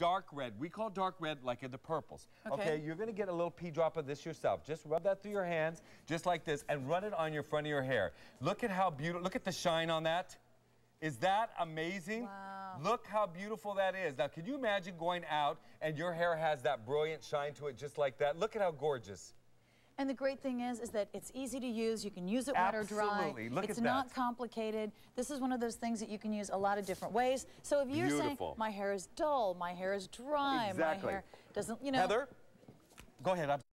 dark red. We call dark red like in the purples. Okay. okay, you're gonna get a little pea drop of this yourself. Just rub that through your hands, just like this, and run it on your front of your hair. Look at how beautiful, look at the shine on that. Is that amazing? Wow. Look how beautiful that is. Now, can you imagine going out and your hair has that brilliant shine to it just like that? Look at how gorgeous. And the great thing is, is that it's easy to use. You can use it wet or dry. Absolutely. Look it's at not that. complicated. This is one of those things that you can use a lot of different ways. So if you're saying, my hair is dull, my hair is dry, Exactly. my hair doesn't, you know. Heather, go ahead. I'm